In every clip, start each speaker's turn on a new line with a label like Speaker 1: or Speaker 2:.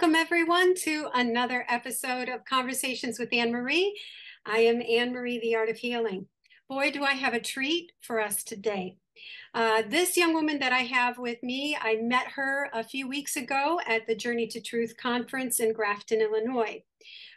Speaker 1: Welcome, everyone, to another episode of Conversations with Ann Marie. I am Ann Marie, the Art of Healing. Boy, do I have a treat for us today. Uh, this young woman that I have with me, I met her a few weeks ago at the Journey to Truth conference in Grafton, Illinois.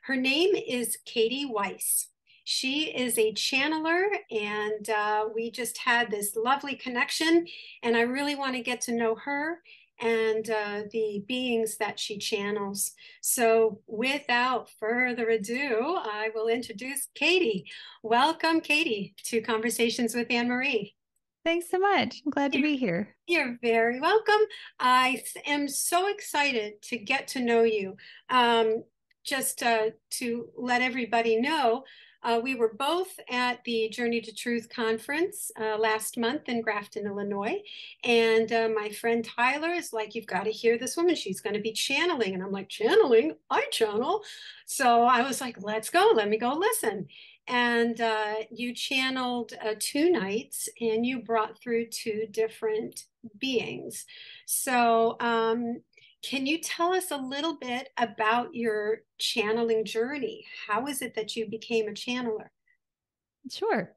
Speaker 1: Her name is Katie Weiss. She is a channeler, and uh, we just had this lovely connection. And I really want to get to know her and uh, the beings that she channels. So, without further ado, I will introduce Katie. Welcome, Katie, to Conversations with Ann Marie.
Speaker 2: Thanks so much. I'm glad to be here.
Speaker 1: You're very welcome. I am so excited to get to know you. Um, just uh, to let everybody know, uh, we were both at the Journey to Truth conference uh, last month in Grafton, Illinois. And uh, my friend Tyler is like, You've got to hear this woman. She's going to be channeling. And I'm like, Channeling? I channel. So I was like, Let's go. Let me go listen. And uh, you channeled uh, two nights and you brought through two different beings. So, um, can you tell us a little bit about your channeling journey? How is it that you became a channeler?
Speaker 2: Sure.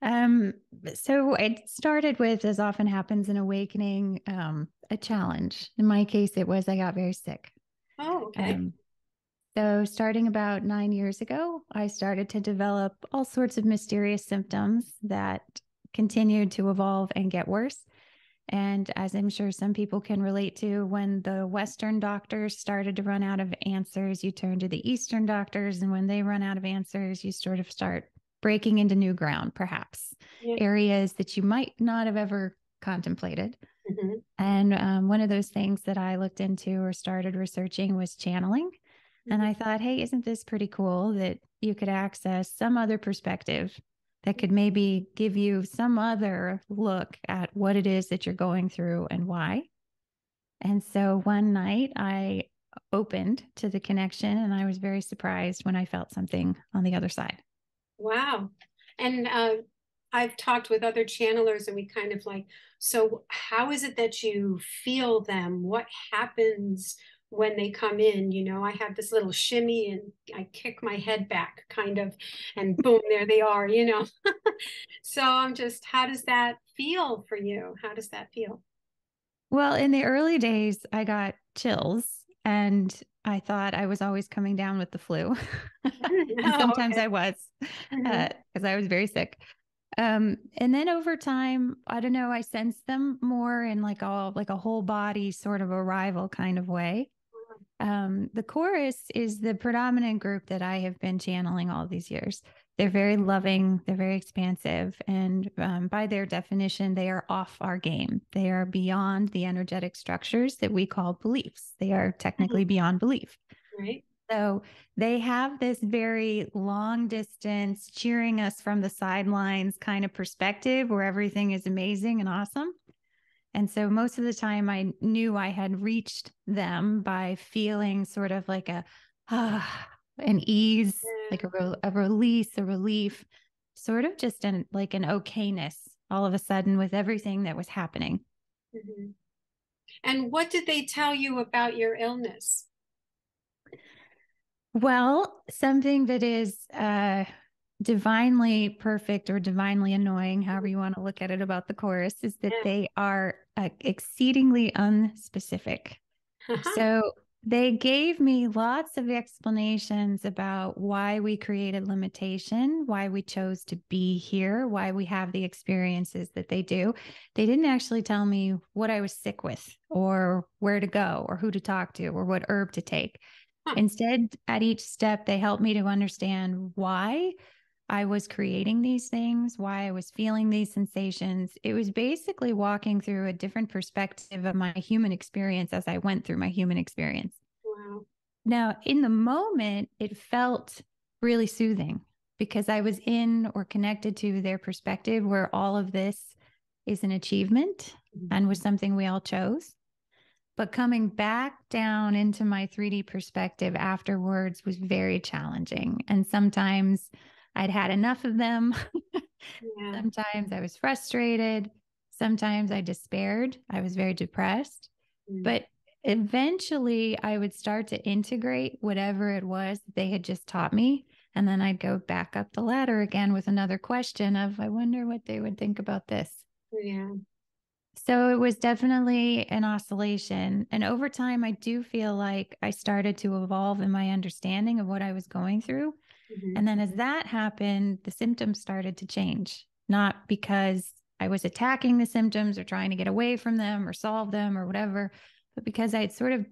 Speaker 2: Um, so it started with, as often happens in awakening, um, a challenge. In my case, it was I got very sick.
Speaker 1: Oh, okay. Um,
Speaker 2: so, starting about nine years ago, I started to develop all sorts of mysterious symptoms that continued to evolve and get worse. And as I'm sure some people can relate to, when the Western doctors started to run out of answers, you turn to the Eastern doctors. And when they run out of answers, you sort of start breaking into new ground, perhaps yeah. areas that you might not have ever contemplated. Mm-hmm. And um, one of those things that I looked into or started researching was channeling. Mm-hmm. And I thought, hey, isn't this pretty cool that you could access some other perspective that could maybe give you some other look at what it is that you're going through and why. And so one night I opened to the connection and I was very surprised when I felt something on the other side.
Speaker 1: Wow. And uh, I've talked with other channelers and we kind of like, so how is it that you feel them? What happens when they come in you know i have this little shimmy and i kick my head back kind of and boom there they are you know. So i'm just how does that feel for you? How does that feel?
Speaker 2: Well in the early days i got chills and i thought i was always coming down with the flu. Oh, sometimes okay. i was because mm-hmm. uh, i was very sick. Um and then over time i don't know i sense them more in like all like a whole body sort of arrival kind of way um, the chorus is the predominant group that I have been channeling all these years. They're very loving, they're very expansive, and um, by their definition, they are off our game. They are beyond the energetic structures that we call beliefs. They are technically mm-hmm. beyond belief.
Speaker 1: Right.
Speaker 2: So they have this very long distance, cheering us from the sidelines kind of perspective where everything is amazing and awesome. And so most of the time I knew I had reached them by feeling sort of like a ah, an ease, like a, re- a release, a relief, sort of just an like an okayness all of a sudden with everything that was happening. Mm-hmm.
Speaker 1: And what did they tell you about your illness?
Speaker 2: Well, something that is uh, divinely perfect or divinely annoying, however you want to look at it about the chorus, is that yeah. they are uh, exceedingly unspecific. so they gave me lots of explanations about why we created limitation, why we chose to be here, why we have the experiences that they do. They didn't actually tell me what I was sick with or where to go or who to talk to or what herb to take. Huh. Instead, at each step, they helped me to understand why I was creating these things, why I was feeling these sensations. It was basically walking through a different perspective of my human experience as I went through my human experience.
Speaker 1: Wow.
Speaker 2: Now, in the moment, it felt really soothing because I was in or connected to their perspective where all of this is an achievement mm-hmm. and was something we all chose. But coming back down into my 3D perspective afterwards was very challenging. And sometimes I'd had enough of them. Yeah. Sometimes I was frustrated. Sometimes I despaired. I was very depressed. Mm. But eventually I would start to integrate whatever it was they had just taught me. And then I'd go back up the ladder again with another question of, I wonder what they would think about this.
Speaker 1: Yeah.
Speaker 2: So it was definitely an oscillation. And over time, I do feel like I started to evolve in my understanding of what I was going through. Mm-hmm. And then as that happened, the symptoms started to change, not because I was attacking the symptoms or trying to get away from them or solve them or whatever, but because I had sort of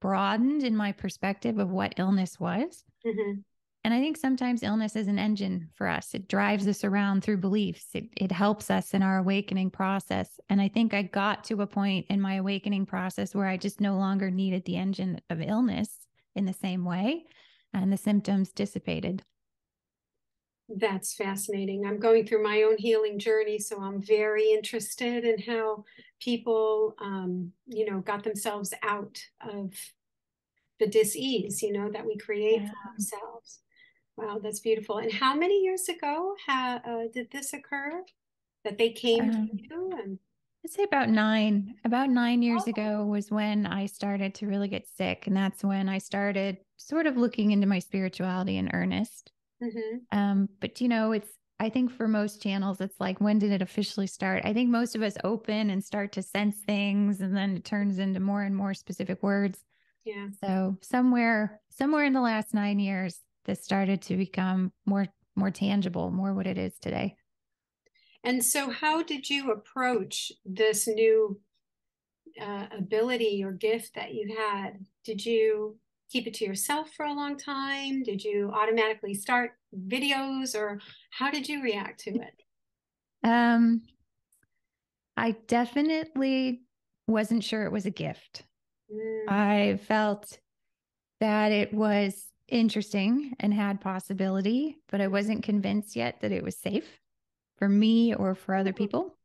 Speaker 2: broadened in my perspective of what illness was. Mm-hmm. And I think sometimes illness is an engine for us. It drives us around through beliefs. It, it helps us in our awakening process. And I think I got to a point in my awakening process where I just no longer needed the engine of illness in the same way. And the symptoms dissipated.
Speaker 1: That's fascinating. I'm going through my own healing journey, so I'm very interested in how people, um, you know, got themselves out of the dis-ease, you know, that we create yeah. for ourselves. Wow, that's beautiful. And how many years ago ha, uh, did this occur? That they came um, to you? And
Speaker 2: I'd say about nine. About nine years oh. ago was when I started to really get sick, and that's when I started sort of looking into my spirituality in earnest. Mm-hmm. Um, but you know, it's I think for most channels, it's like when did it officially start? I think most of us open and start to sense things, and then it turns into more and more specific words.
Speaker 1: Yeah.
Speaker 2: So somewhere, somewhere in the last nine years, this started to become more more tangible, more what it is today.
Speaker 1: And so, how did you approach this new uh, ability or gift that you had? Did you keep it to yourself for a long time? Did you automatically start videos, or how did you react to it?
Speaker 2: Um, I definitely wasn't sure it was a gift. Mm. I felt that it was interesting and had possibility, but I wasn't convinced yet that it was safe for me or for other mm-hmm. people.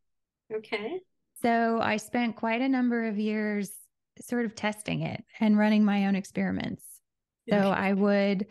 Speaker 1: Okay.
Speaker 2: So I spent quite a number of years sort of testing it and running my own experiments. So okay. I would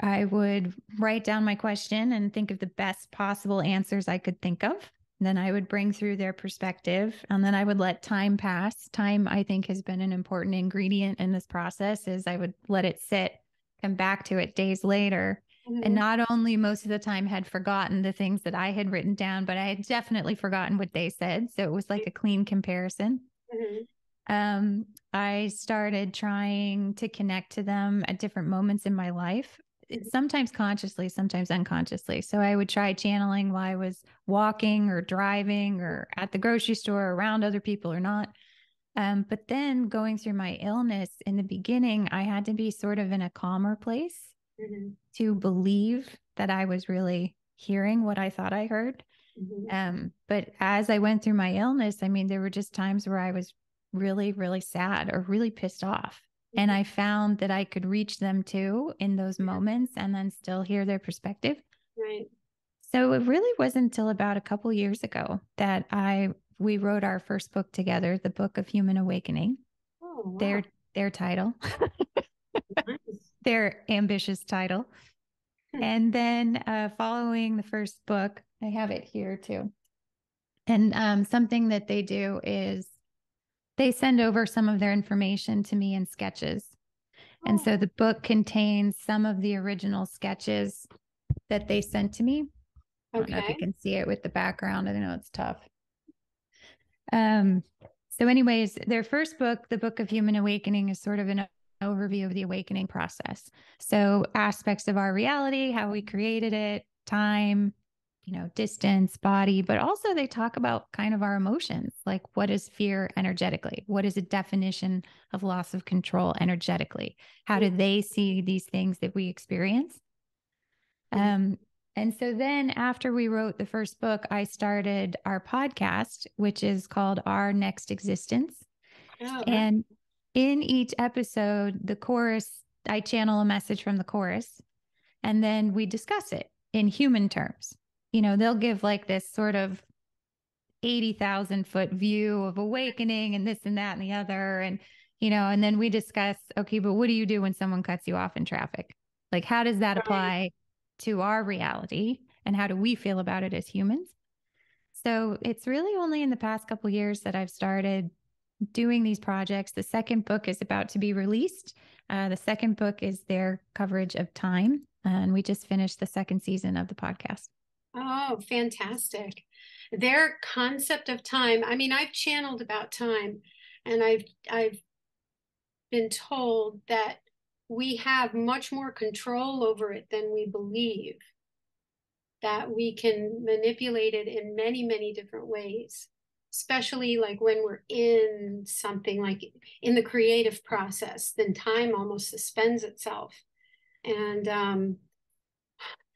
Speaker 2: I would write down my question and think of the best possible answers I could think of. Then I would bring through their perspective and then I would let time pass. Time I think has been an important ingredient in this process is I would let it sit come back to it days later. Mm-hmm. And not only most of the time had forgotten the things that I had written down, but I had definitely forgotten what they said. So it was like a clean comparison. Mm-hmm. Um, I started trying to connect to them at different moments in my life, mm-hmm. sometimes consciously, sometimes unconsciously. So I would try channeling while I was walking or driving or at the grocery store around other people or not. Um, but then going through my illness in the beginning, I had to be sort of in a calmer place mm-hmm. to believe that I was really hearing what I thought I heard. Mm-hmm. Um, but as I went through my illness, I mean, there were just times where I was really, really sad or really pissed off. Mm-hmm. And I found that I could reach them too in those moments and then still hear their perspective.
Speaker 1: Right.
Speaker 2: So it really wasn't until about a couple years ago that I we wrote our first book together, the Book of Human Awakening. Oh, wow. Their their title. Their ambitious title. Hmm. And then uh, following the first book, I have it here too. And um, something that they do is they send over some of their information to me in sketches. Oh. And so oh. the book contains some of the original sketches that they sent to me. Okay. I don't know if you can see it with the background. I know it's tough. Um, so, anyways, their first book, The Book of Human Awakening, is sort of an overview of the awakening process. So, aspects of our reality, how we created it, time, you know, distance, body, but also they talk about kind of our emotions, like what is fear energetically? What is a definition of loss of control energetically? How do they see these things that we experience? Um, and so then after we wrote the first book, I started our podcast, which is called Our Next Existence. Oh, and in each episode, the chorus, I channel a message from the chorus, and then we discuss it in human terms. You know, they'll give like this sort of 80,000 foot view of awakening and this and that and the other. And, you know, and then we discuss, okay, but what do you do when someone cuts you off in traffic? Like, how does that apply to our reality and how do we feel about it as humans. So it's really only in the past couple years that I've started doing these projects. The second book is about to be released. Uh, the second book is their coverage of time. And we just finished the second season of the podcast.
Speaker 1: Oh, fantastic. Their concept of time. I mean, I've channeled about time and I've I've been told that we have much more control over it than we believe. That we can manipulate it in many, many different ways especially like when we're in something like in the creative process, then time almost suspends itself. And um,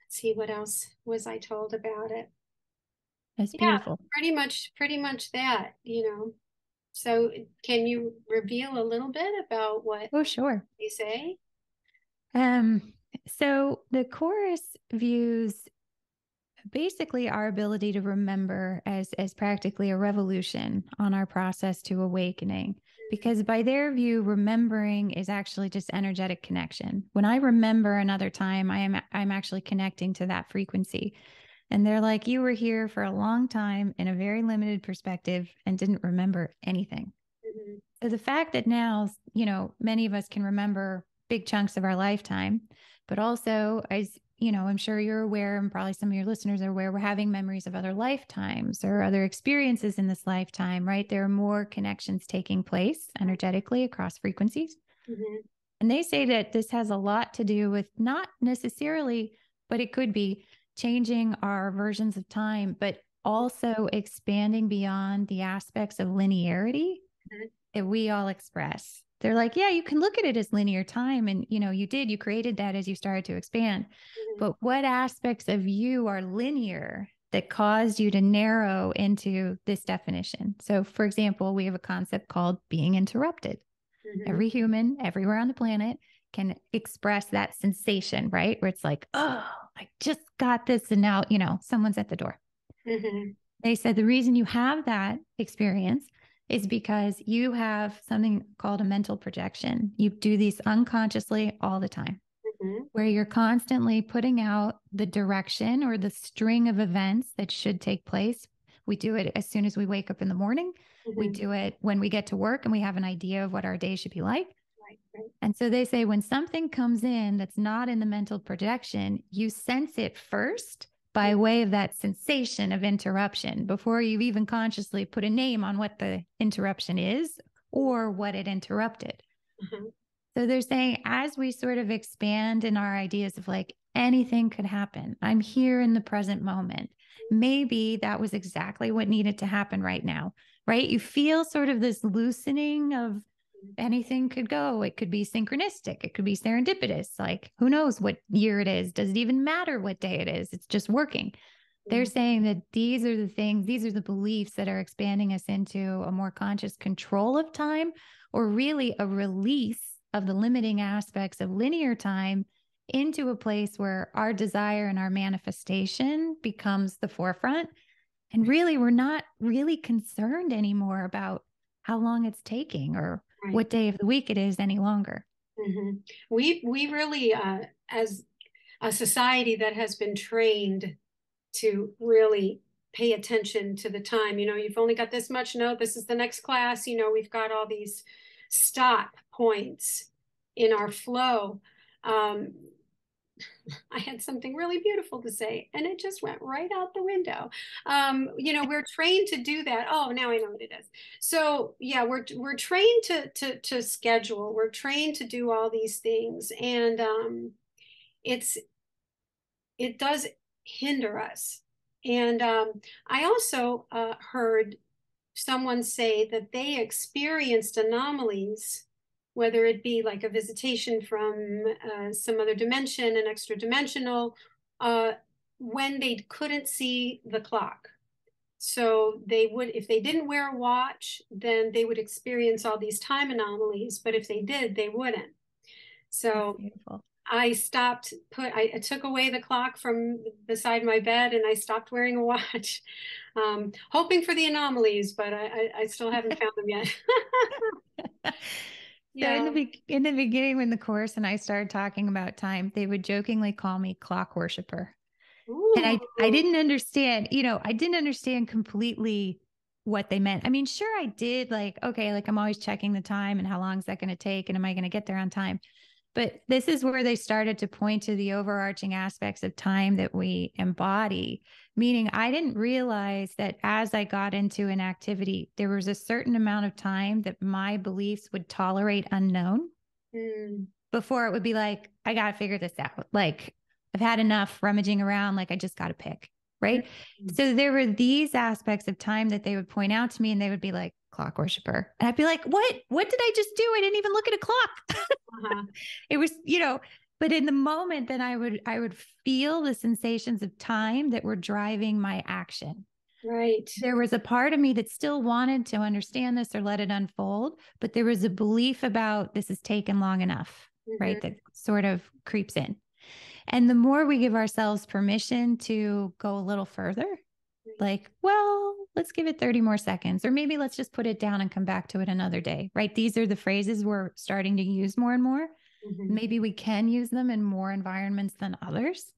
Speaker 1: let's see what else was I told about it.
Speaker 2: That's beautiful.
Speaker 1: Yeah, pretty much, pretty much that, you know. So can you reveal a little bit about what
Speaker 2: oh sure
Speaker 1: You say?
Speaker 2: Um so the chorus views basically our ability to remember as as practically a revolution on our process to awakening. Because by their view remembering is actually just energetic connection. When i remember another time i am i'm actually connecting to that frequency. And they're like you were here for a long time in a very limited perspective and didn't remember anything. Mm-hmm. so the fact that now you know many of us can remember big chunks of our lifetime but also as you know, I'm sure you're aware, and probably some of your listeners are aware, we're having memories of other lifetimes or other experiences in this lifetime, right? There are more connections taking place energetically across frequencies. Mm-hmm. And they say that this has a lot to do with not necessarily, but it could be changing our versions of time, but also expanding beyond the aspects of linearity mm-hmm. that we all express they're like, yeah, you can look at it as linear time. And, you know, you did, you created that as you started to expand. Mm-hmm. But what aspects of you are linear that caused you to narrow into this definition? So, for example, we have a concept called being interrupted. Mm-hmm. Every human, everywhere on the planet, can express that sensation, right? Where it's like, oh, I just got this. And now, you know, someone's at the door. Mm-hmm. They said the reason you have that experience is because you have something called a mental projection. You do these unconsciously all the time, mm-hmm. where you're constantly putting out the direction or the string of events that should take place. We do it as soon as we wake up in the morning. Mm-hmm. We do it when we get to work and we have an idea of what our day should be like. Right, right. And so they say when something comes in that's not in the mental projection, you sense it first by way of that sensation of interruption before you've even consciously put a name on what the interruption is or what it interrupted. Mm-hmm. So they're saying, as we sort of expand in our ideas of like anything could happen, I'm here in the present moment. Maybe that was exactly what needed to happen right now, right? You feel sort of this loosening of anything could go. It could be synchronistic, it could be serendipitous. Like, who knows what year it is? Does it even matter what day it is? It's just working. They're mm-hmm. saying that these are the things, these are the beliefs that are expanding us into a more conscious control of time, or really a release of the limiting aspects of linear time into a place where our desire and our manifestation becomes the forefront. And really, we're not really concerned anymore about how long it's taking or right. what day of the week it is any longer.
Speaker 1: Mm-hmm. We we really, uh, as a society that has been trained to really pay attention to the time. You know, you've only got this much. No, this is the next class. You know, we've got all these stop points in our flow. Um, I had something really beautiful to say, and it just went right out the window. Um, you know, we're trained to do that. Oh, now I know what it is. So yeah, we're we're trained to to to schedule. We're trained to do all these things, and um, it's it does hinder us. And um, I also uh, heard someone say that they experienced anomalies whether it be like a visitation from uh, some other dimension, an extra dimensional, uh, when they couldn't see the clock. So they would, if they didn't wear a watch, then they would experience all these time anomalies. But if they did, they wouldn't. So I stopped, put, I, I, took away the clock from beside my bed and I stopped wearing a watch, um, hoping for the anomalies, but I, I, I still haven't found them yet.
Speaker 2: yeah. So in the be- in the beginning, when the chorus and I started talking about time, they would jokingly call me clock worshiper, Ooh. and I I didn't understand. You know, I didn't understand completely what they meant. I mean, sure, I did like, okay, like I'm always checking the time and how long is that going to take? And am I going to get there on time? But this is where they started to point to the overarching aspects of time that we embody. Meaning, I didn't realize that as I got into an activity, there was a certain amount of time that my beliefs would tolerate unknown mm. before it would be like, I got to figure this out. Like, I've had enough rummaging around. Like, I just got to pick right? Mm-hmm. So there were these aspects of time that they would point out to me and they would be like, clock worshiper. And I'd be like, what? What did I just do? I didn't even look at a clock. uh-huh. It was, you know, but in the moment then I would I would feel the sensations of time that were driving my action.
Speaker 1: Right.
Speaker 2: There was a part of me that still wanted to understand this or let it unfold, but there was a belief about this has taken long enough, mm-hmm. right? That sort of creeps in. And the more we give ourselves permission to go a little further, like, well, let's give it 30 more seconds, or maybe let's just put it down and come back to it another day, right? These are the phrases we're starting to use more and more. Mm-hmm. Maybe we can use them in more environments than others.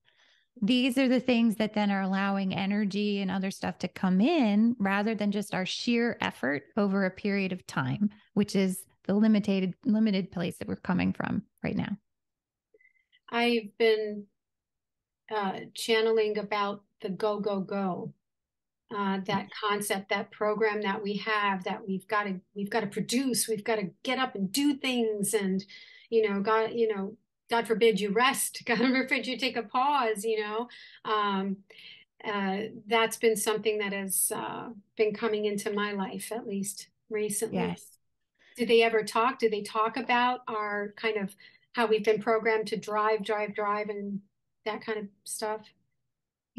Speaker 2: These are the things that then are allowing energy and other stuff to come in rather than just our sheer effort over a period of time, which is the limited limited place that we're coming from right now.
Speaker 1: I've been uh, channeling about the go, go, go. Uh, that concept, that program that we have, that we've got to we've got to produce, we've got to get up and do things, and you know, God, you know, God forbid you rest, God forbid you take a pause, you know. Um, uh, that's been something that has uh, been coming into my life, at least recently.
Speaker 2: Yes.
Speaker 1: Did they ever talk? Did they talk about our kind of how we've been programmed to drive, drive, drive, and that kind of stuff?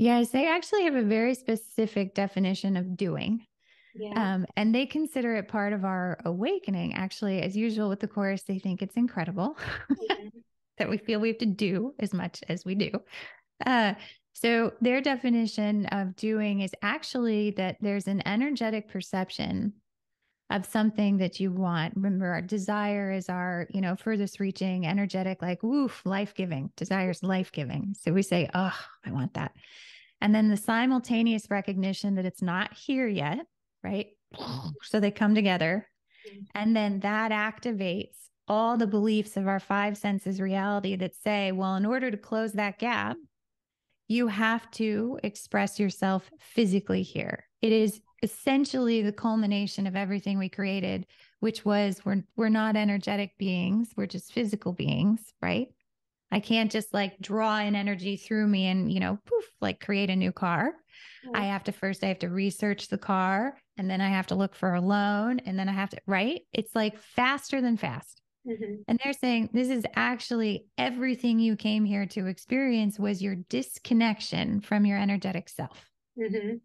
Speaker 2: Yes, they actually have a very specific definition of doing. Yeah. Um, and they consider it part of our awakening. Actually, as usual with the chorus, they think it's incredible yeah. that we feel we have to do as much as we do. Uh, so, their definition of doing is actually that there's an energetic perception of something that you want. Remember, our desire is our, you know, furthest reaching, energetic, like woof, life giving. Desire is life giving. So we say, oh, I want that. And then the simultaneous recognition that it's not here yet, right? So they come together. Mm-hmm. And then that activates all the beliefs of our five senses reality that say, well, in order to close that gap, you have to express yourself physically here. It is essentially the culmination of everything we created, which was we're we're not energetic beings, we're just physical beings, right? I can't just like draw an energy through me and, you know, poof, like create a new car. I have to first I have to research the car and then I have to look for a loan and then I have to, right? It's like faster than fast. Mm-hmm. And they're saying this is actually everything you came here to experience was your disconnection from your energetic self. Mm-hmm.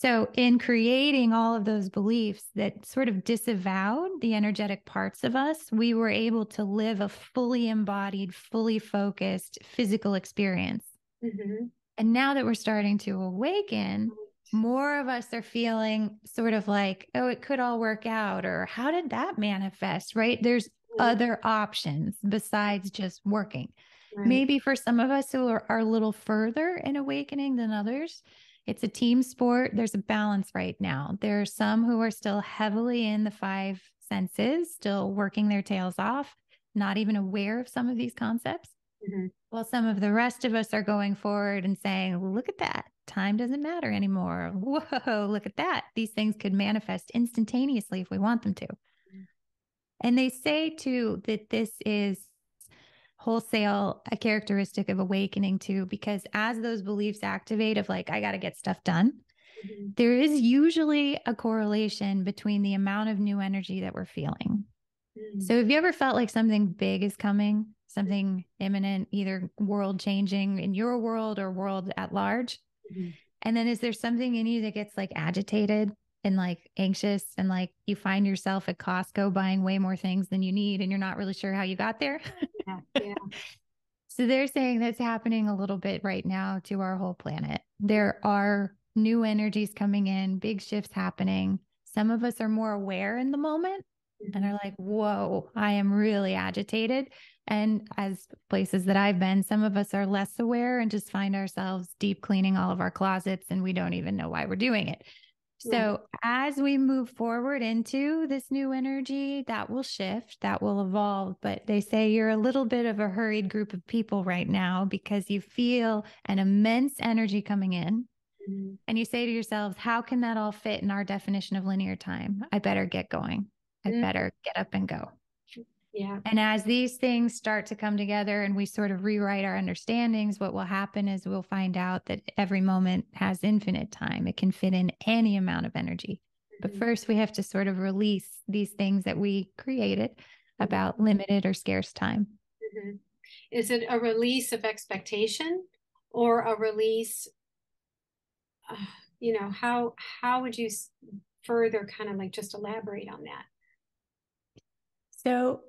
Speaker 2: So, in creating all of those beliefs that sort of disavowed the energetic parts of us, we were able to live a fully embodied, fully focused physical experience. Mm-hmm. And now that we're starting to awaken, more of us are feeling sort of like, oh, it could all work out, or how did that manifest? Right? There's mm-hmm. other options besides just working. Right. Maybe for some of us who are, are a little further in awakening than others, it's a team sport. There's a balance right now. There are some who are still heavily in the five senses, still working their tails off, not even aware of some of these concepts. Mm-hmm. While some of the rest of us are going forward and saying, look at that. Time doesn't matter anymore. Whoa, look at that. These things could manifest instantaneously if we want them to. Mm-hmm. And they say too that this is wholesale a characteristic of awakening too because as those beliefs activate of like i got to get stuff done mm-hmm. there is usually a correlation between the amount of new energy that we're feeling mm-hmm. so have you ever felt like something big is coming something imminent either world changing in your world or world at large mm-hmm. and then is there something in you that gets like agitated and like anxious and like you find yourself at Costco buying way more things than you need and you're not really sure how you got there. yeah, yeah. so they're saying that's happening a little bit right now to our whole planet. There are new energies coming in, big shifts happening. Some of us are more aware in the moment and are mm-hmm. like, whoa, I am really agitated. And as places that I've been, some of us are less aware and just find ourselves deep cleaning all of our closets and we don't even know why we're doing it. So as we move forward into this new energy, that will shift, that will evolve. But they say you're a little bit of a hurried group of people right now because you feel an immense energy coming in. Mm-hmm. And you say to yourselves, how can that all fit in our definition of linear time? I better get going. I mm-hmm. better get up and go.
Speaker 1: Yeah.
Speaker 2: And as these things start to come together and we sort of rewrite our understandings, what will happen is we'll find out that every moment has infinite time. It can fit in any amount of energy. Mm-hmm. But first, we have to sort of release these things that we created mm-hmm. about limited or scarce time.
Speaker 1: Mm-hmm. Is it a release of expectation or a release? Uh, you know, how how would you further kind of like just elaborate on that?
Speaker 2: So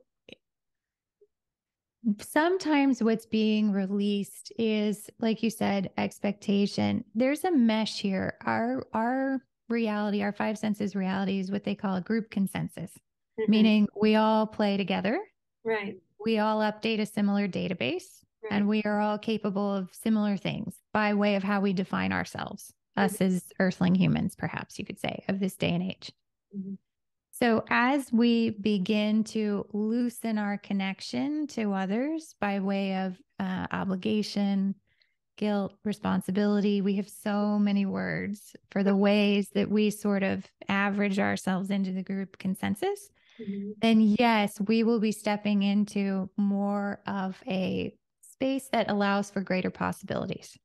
Speaker 2: sometimes what's being released is like you said expectation there's a mesh here our our reality our five senses reality is what they call a group consensus mm-hmm. meaning we all play together
Speaker 1: right
Speaker 2: we all update a similar database right. and we are all capable of similar things by way of how we define ourselves mm-hmm. us as earthling humans perhaps you could say of this day and age mm-hmm. So, as we begin to loosen our connection to others by way of uh, obligation, guilt, responsibility, we have so many words for the ways that we sort of average ourselves into the group consensus. Mm-hmm. Then, yes, we will be stepping into more of a space that allows for greater possibilities.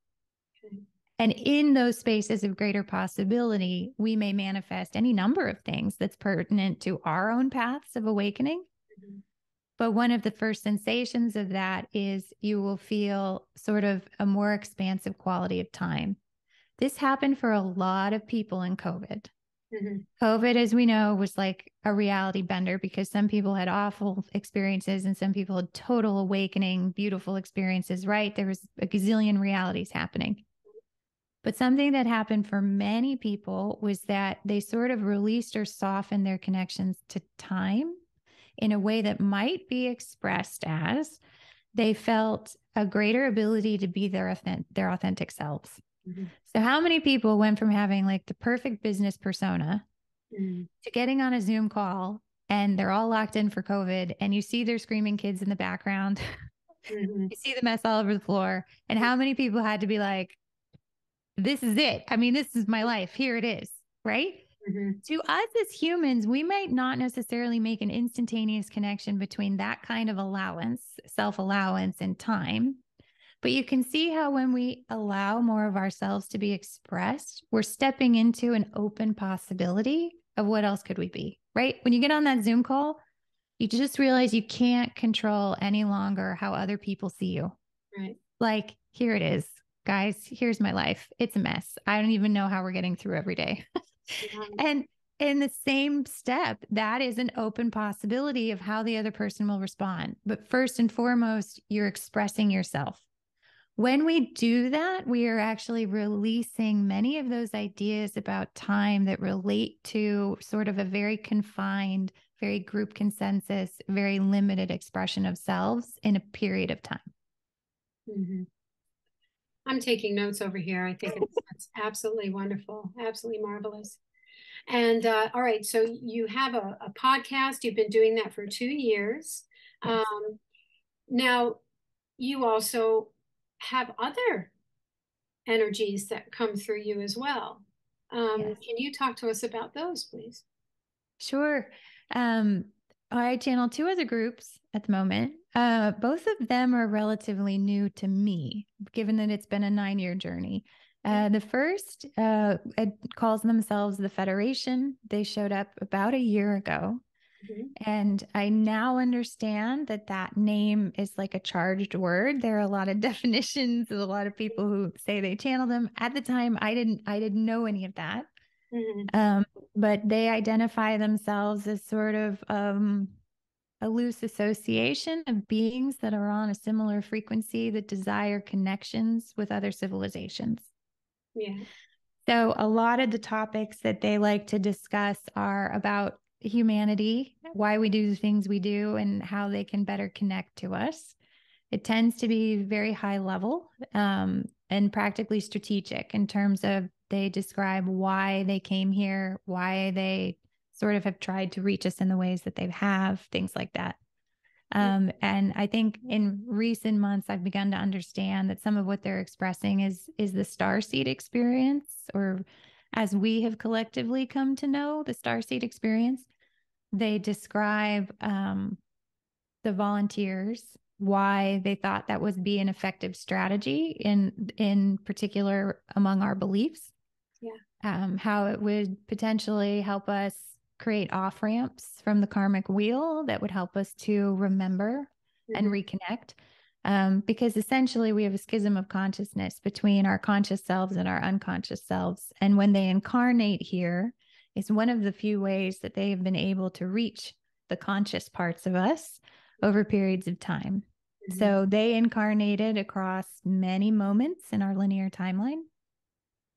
Speaker 2: And in those spaces of greater possibility, we may manifest any number of things that's pertinent to our own paths of awakening. Mm-hmm. But one of the first sensations of that is you will feel sort of a more expansive quality of time. This happened for a lot of people in COVID. Mm-hmm. COVID, as we know, was like a reality bender because some people had awful experiences and some people had total awakening, beautiful experiences, right? There was a gazillion realities happening. But something that happened for many people was that they sort of released or softened their connections to time in a way that might be expressed as they felt a greater ability to be their authentic, their authentic selves. Mm-hmm. So, how many people went from having like the perfect business persona mm-hmm. to getting on a Zoom call and they're all locked in for COVID and you see their screaming kids in the background? Mm-hmm. you see the mess all over the floor. And how many people had to be like, this is it. I mean, this is my life. Here it is. Right. Mm-hmm. To us as humans, we might not necessarily make an instantaneous connection between that kind of allowance, self allowance, and time. But you can see how when we allow more of ourselves to be expressed, we're stepping into an open possibility of what else could we be, right? When you get on that Zoom call, you just realize you can't control any longer how other people see you.
Speaker 1: Right.
Speaker 2: Like, here it is guys, here's my life. It's a mess. I don't even know how we're getting through every day. And in the same step, that is an open possibility of how the other person will respond. But first and foremost, you're expressing yourself. When we do that, we are actually releasing many of those ideas about time that relate to sort of a very confined, very group consensus, very limited expression of selves in a period of time.
Speaker 1: Mm-hmm. I'm taking notes over here. I think it's, it's absolutely wonderful, absolutely marvelous. And uh, all right, so you have a, a, podcast. You've been doing that for two years. Um, now, you also have other energies that come through you as well. Um, yes. Can you talk to us about those, please?
Speaker 2: Sure. Um, I channel two other groups at the moment. Uh, both of them are relatively new to me, given that it's been a nine year journey. Uh, the first uh, calls themselves the Federation. They showed up about a year ago. Mm-hmm. And I now understand that that name is like a charged word. There are a lot of definitions, and a lot of people who say they channel them. At the time, I didn't, I didn't know any of that. Mm-hmm. Um, but they identify themselves as sort of um, a loose association of beings that are on a similar frequency that desire connections with other civilizations.
Speaker 1: Yeah.
Speaker 2: So, a lot of the topics that they like to discuss are about humanity, why we do the things we do, and how they can better connect to us. It tends to be very high level um, and practically strategic in terms of They describe why they came here, why they sort of have tried to reach us in the ways that they have, things like that. Um, and I think in recent months, I've begun to understand that some of what they're expressing is is the star seed experience, or as we have collectively come to know the star seed experience. They describe um, the volunteers why they thought that would be an effective strategy in in particular among our beliefs.
Speaker 1: Yeah.
Speaker 2: Um, how it would potentially help us create off ramps from the karmic wheel that would help us to remember mm-hmm. and reconnect. Um, because essentially we have a schism of consciousness between our conscious selves and our unconscious selves. And when they incarnate here, it's one of the few ways that they have been able to reach the conscious parts of us over periods of time. Mm-hmm. So they incarnated across many moments in our linear timeline.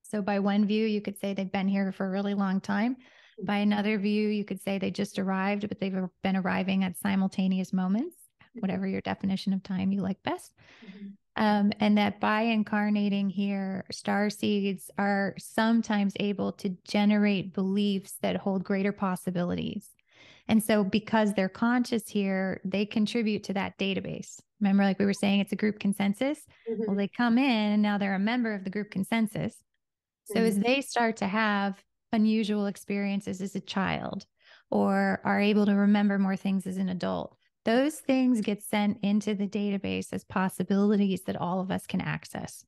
Speaker 2: So, by one view, you could say they've been here for a really long time. By another view, you could say they just arrived, but they've been arriving at simultaneous moments, mm-hmm. whatever your definition of time you like best. Mm-hmm. Um, and that by incarnating here, star seeds are sometimes able to generate beliefs that hold greater possibilities. And so, because they're conscious here, they contribute to that database. Remember, like we were saying, it's a group consensus. Mm-hmm. Well, they come in and now they're a member of the group consensus. So, mm-hmm. as they start to have unusual experiences as a child or are able to remember more things as an adult. Those things get sent into the database as possibilities that all of us can access.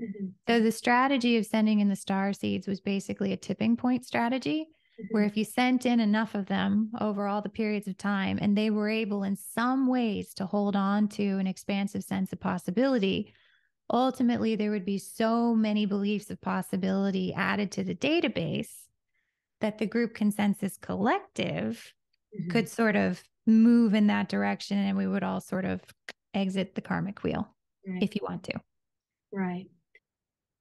Speaker 2: Mm-hmm. So, the strategy of sending in the star seeds was basically a tipping point strategy, mm-hmm. where if you sent in enough of them over all the periods of time and they were able in some ways to hold on to an expansive sense of possibility, ultimately there would be so many beliefs of possibility added to the database that the group consensus collective mm-hmm. could sort of move in that direction and we would all sort of exit the karmic wheel right. if you want to.
Speaker 1: Right.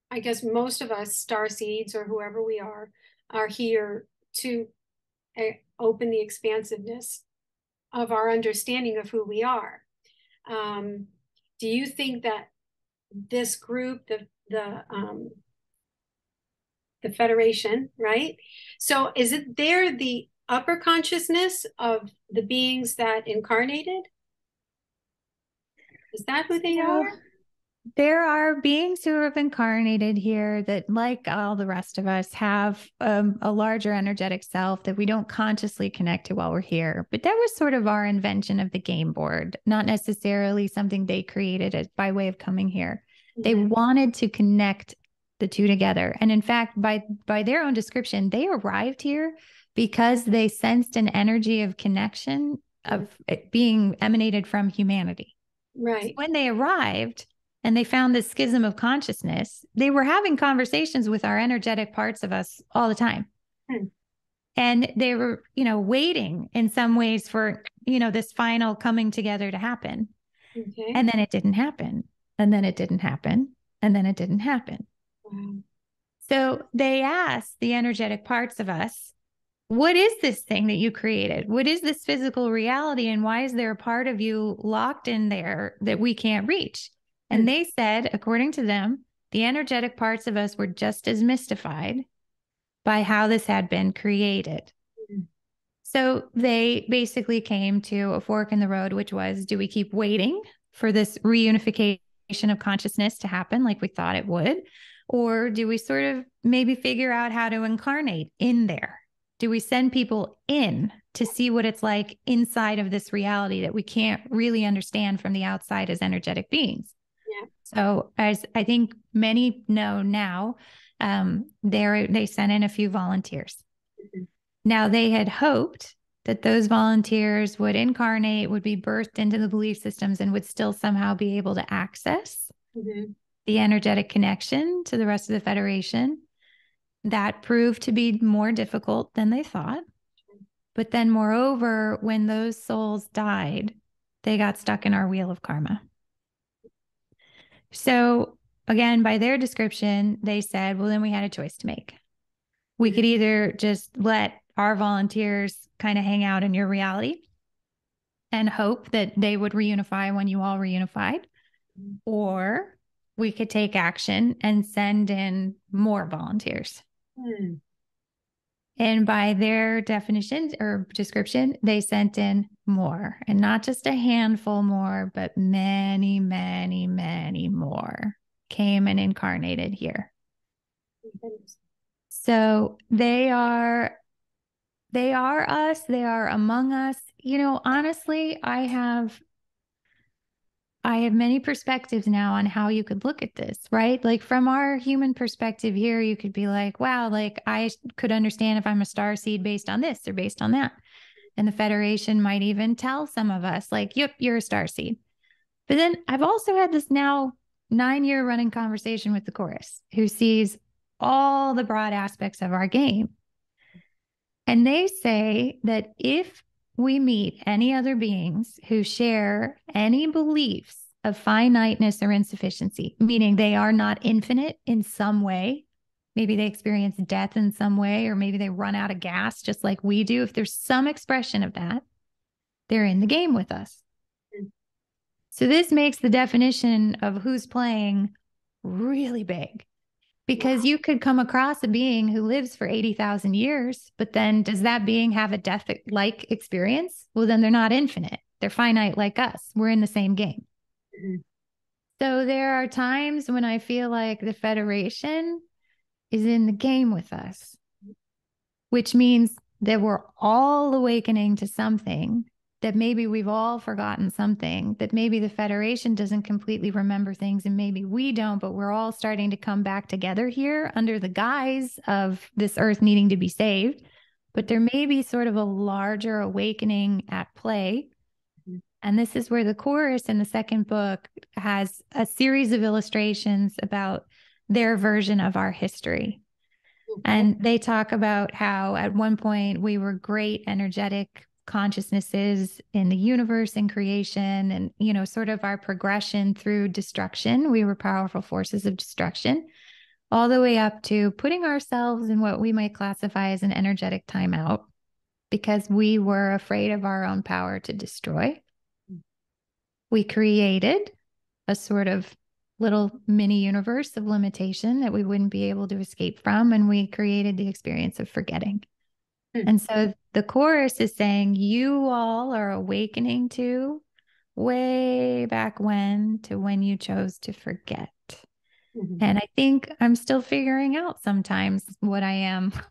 Speaker 1: I guess most of us, star seeds or whoever we are, are here to uh, open the expansiveness of our understanding of who we are. Um, do you think that this group, the the um, the Federation, right? So is it there the upper consciousness of the beings that incarnated? Is that who they are?
Speaker 2: There are beings who have incarnated here that, like all the rest of us, have um, a larger energetic self that we don't consciously connect to while we're here. But that was sort of our invention of the game board, not necessarily something they created as, by way of coming here. Mm-hmm. They wanted to connect the two together. And in fact, by by their own description, they arrived here because they sensed an energy of connection of it being emanated from humanity.
Speaker 1: Right.
Speaker 2: So when they arrived and they found this schism of consciousness, they were having conversations with our energetic parts of us all the time. Hmm. And they were, you know, waiting in some ways for, you know, this final coming together to happen. Okay. And then it didn't happen. And then it didn't happen. And then it didn't happen. So they ask the energetic parts of us, what is this thing that you created? What is this physical reality? And why is there a part of you locked in there that we can't reach? And hmm. they said, according to them, the energetic parts of us were just as mystified by how this had been created. Hmm. So they basically came to a fork in the road, which was do we keep waiting for this reunification of consciousness to happen like we thought it would? Or do we sort of maybe figure out how to incarnate in there? Do we send people in to see what it's like inside of this reality that we can't really understand from the outside as energetic beings? Yeah. So, as I think many know now, um, they they sent in a few volunteers. Mm-hmm. Now they had hoped that those volunteers would incarnate, would be birthed into the belief systems, and would still somehow be able to access mm-hmm the energetic connection to the rest of the Federation. That proved to be more difficult than they thought. But then, moreover, when those souls died, they got stuck in our wheel of karma. So, again, by their description, they said, well, then we had a choice to make. We could either just let our volunteers kind of hang out in your reality and hope that they would reunify when you all reunified, or we could take action and send in more volunteers. Hmm. And by their definition or description, they sent in more and not just a handful more, but many, many, many more came and incarnated here. So they are they are us, they are among us. You know, honestly, I have I have many perspectives now on how you could look at this, right? Like from our human perspective here, you could be like, wow, like I could understand if I'm a star seed based on this or based on that. And the Federation might even tell some of us, like, yep, you're a star seed. But then I've also had this now nine year running conversation with the chorus who sees all the broad aspects of our game. And they say that if we meet any other beings who share any beliefs of finiteness or insufficiency, meaning they are not infinite in some way. Maybe they experience death in some way, or maybe they run out of gas just like we do. If there's some expression of that, they're in the game with us. Hmm. So, this makes the definition of who's playing really big because wow. you could come across a being who lives for 80,000 years, but then does that being have a death like experience? Well, then they're not infinite. They're finite like us. We're in the same game. Mm-hmm. So there are times when I feel like the Federation is in the game with us, which means that we're all awakening to something that maybe we've all forgotten something, that maybe the Federation doesn't completely remember things and maybe we don't, but we're all starting to come back together here under the guise of this earth needing to be saved. But there may be sort of a larger awakening at play. Mm-hmm. And this is where the chorus in the second book has a series of illustrations about their version of our history. Mm-hmm. And they talk about how at one point we were great, energetic consciousnesses in the universe and creation and you know sort of our progression through destruction. We were powerful forces of destruction all the way up to putting ourselves in what we might classify as an energetic timeout because we were afraid of our own power to destroy. We created a sort of little mini universe of limitation that we wouldn't be able to escape from and we created the experience of forgetting Hmm. And so the chorus is saying, You all are awakening to way back when to when you chose to forget. Mm-hmm. And I think I'm still figuring out sometimes what I am.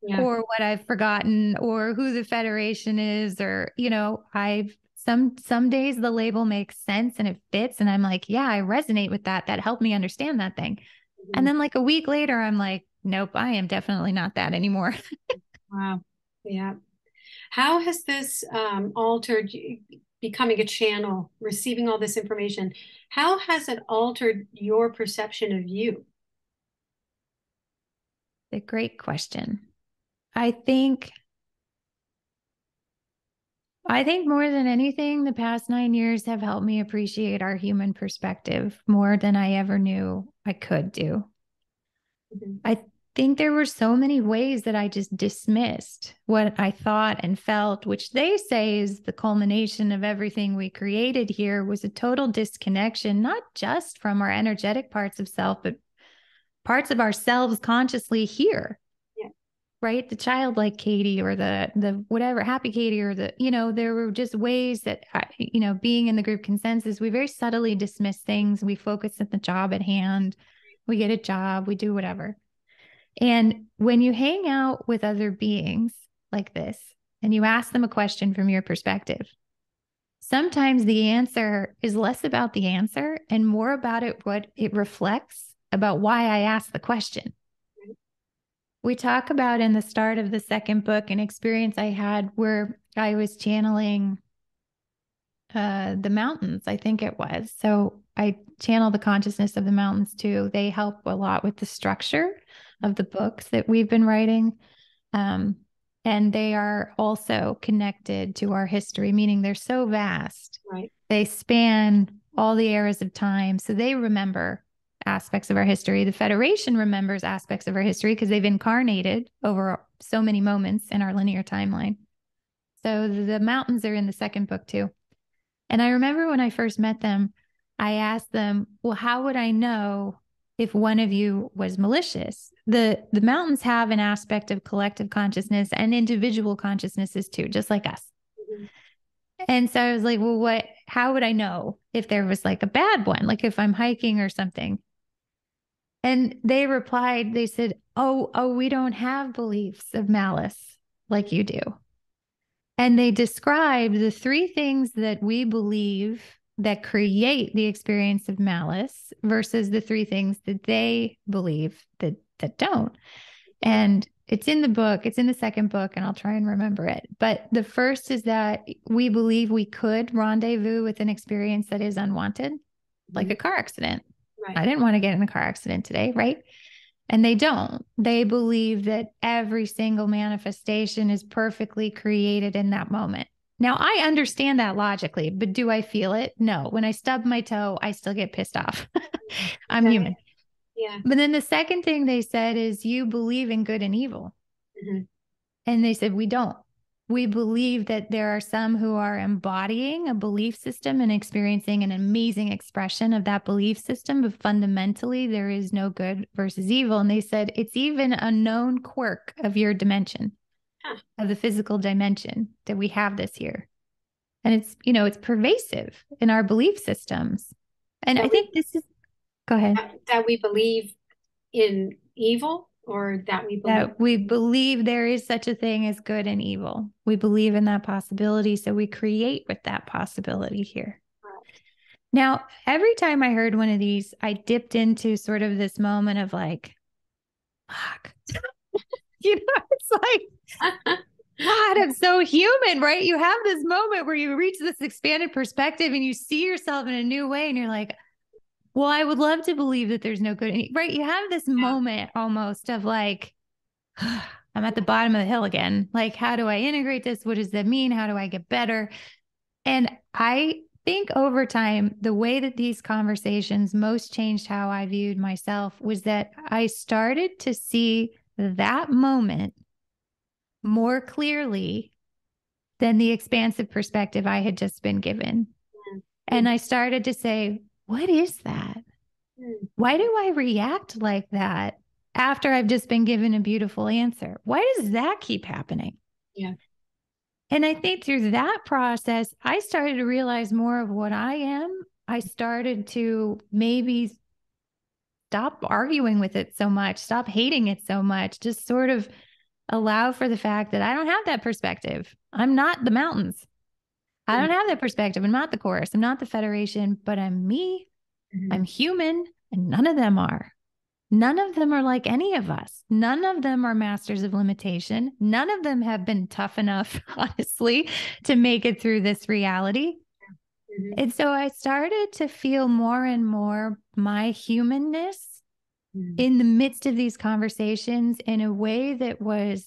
Speaker 2: Yeah. or what I've forgotten or who the federation is or you know I've some some days the label makes sense and it fits and I'm like yeah I resonate with that that helped me understand that thing mm-hmm. and then like a week later I'm like nope I am definitely not that anymore
Speaker 1: Wow. Yeah. How has this um, altered becoming a channel, receiving all this information? How has it altered your perception of you?
Speaker 2: A great question. I think I think more than anything, the past nine years have helped me appreciate our human perspective more than I ever knew I could do. Mm-hmm. I think there were so many ways that I just dismissed what I thought and felt, which they say is the culmination of everything we created here, was a total disconnection, not just from our energetic parts of self, but parts of ourselves consciously here. Yeah. Right. The childlike Katie or the, the whatever, happy Katie or the, you know, there were just ways that, you know, being in the group consensus, we very subtly dismiss things. We focus on the job at hand. We get a job, we do whatever and when you hang out with other beings like this and you ask them a question from your perspective, sometimes the answer is less about the answer and more about it, what it reflects about why I asked the question. We talk about in the start of the second book an experience I had where I was channeling uh, the mountains, I think it was. So I channel the consciousness of the mountains too. They help a lot with the structure of the books that we've been writing. Um, and they are also connected to our history, meaning they're so vast.
Speaker 1: Right.
Speaker 2: They span all the eras of time. So they remember aspects of our history. The Federation remembers aspects of our history because they've incarnated over so many moments in our linear timeline. So the mountains are in the second book too. And I remember when I first met them, I asked them, well, how would I know if one of you was malicious? The the mountains have an aspect of collective consciousness and individual consciousnesses too, just like us. Mm-hmm. And so I was like, well, what how would I know if there was like a bad one, like if I'm hiking or something? And they replied, they said, Oh, oh, we don't have beliefs of malice like you do. And they described the three things that we believe that create the experience of malice versus the three things that they believe that that don't. And it's in the book, it's in the second book, and I'll try and remember it. But the first is that we believe we could rendezvous with an experience that is unwanted, like mm-hmm. a car accident. Right. I didn't want to get in a car accident today, right? And they don't. They believe that every single manifestation is perfectly created in that moment. Now, I understand that logically, but do I feel it? No. When I stub my toe, I still get pissed off. I'm okay. human.
Speaker 1: Yeah.
Speaker 2: But then the second thing they said is, you believe in good and evil. Mm-hmm. And they said, we don't we believe that there are some who are embodying a belief system and experiencing an amazing expression of that belief system, but fundamentally there is no good versus evil. And they said it's even a known quirk of your dimension, huh. of the physical dimension that we have this here. And it's, you know, it's pervasive in our belief systems. And that I think this is, go ahead.
Speaker 1: That we believe in evil or that we believe
Speaker 2: that we believe there is such a thing as good and evil. We believe in that possibility, so we create with that possibility here. Now, every time I heard one of these, I dipped into sort of this moment of like, fuck. you know, it's like God, I'm so human, right? You have this moment where you reach this expanded perspective and you see yourself in a new way, and you're like, well, I would love to believe that there's no good, right? You have this yeah. moment almost of like, I'm at the bottom of the hill again. Like, how do I integrate this? What does that mean? How do I get better? And I think over time, the way that these conversations most changed how I viewed myself was that I started to see that moment more clearly than the expansive perspective I had just been given. And I started to say, what is that? Hmm. Why do I react like that after I've just been given a beautiful answer? Why does that keep happening?
Speaker 1: Yeah.
Speaker 2: And I think through that process, I started to realize more of what I am. I started to maybe stop arguing with it so much, stop hating it so much, just sort of allow for the fact that I don't have that perspective. I'm not the mountains. I don't have that perspective. I'm not the chorus. I'm not the federation, but I'm me. Mm-hmm. I'm human, and none of them are. None of them are like any of us. None of them are masters of limitation. None of them have been tough enough, honestly, to make it through this reality. Mm-hmm. And so I started to feel more and more my humanness mm-hmm. in the midst of these conversations in a way that was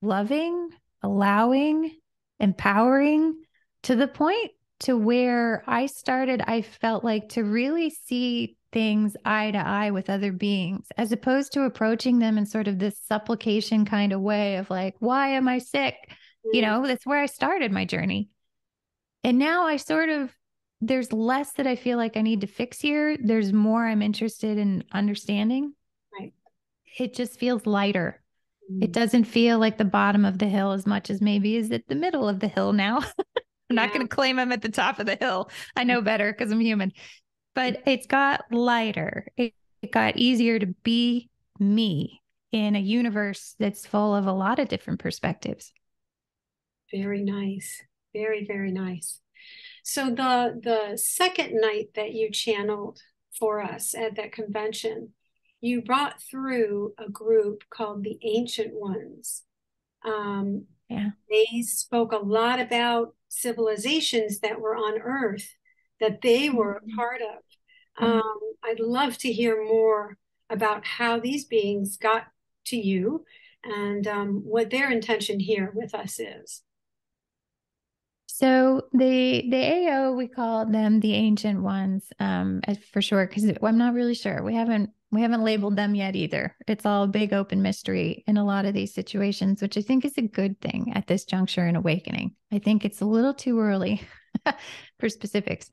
Speaker 2: loving, allowing, empowering, to the point to where I started, I felt like to really see things eye to eye with other beings, as opposed to approaching them in sort of this supplication kind of way of like, why am I sick? You know, that's where I started my journey. And now I sort of, there's less that I feel like I need to fix here. There's more I'm interested in understanding.
Speaker 1: Right.
Speaker 2: It just feels lighter. Mm-hmm. It mm. doesn't feel like the bottom of the hill as much as maybe is it the middle of the hill now. I'm yeah. not going to claim I'm at the top of the hill. I know better because I'm human. But it's got lighter. It, it got easier to be me in a universe that's full of a lot of different perspectives.
Speaker 1: Very nice. Very, very nice. So the the second night that you channeled for us at that convention, you brought through a group called the Ancient Ones. Um,
Speaker 2: yeah.
Speaker 1: They spoke a lot about civilizations that were on Earth that they were a mm-hmm. part of. Mm-hmm. Um, I'd love to hear more about how these beings got to you and um, what their intention here with us is.
Speaker 2: So the the AO we call them the ancient ones um, for sure because I'm not really sure we haven't we haven't labeled them yet either. It's all big open mystery in a lot of these situations, which I think is a good thing at this juncture in awakening. I think it's a little too early for specifics.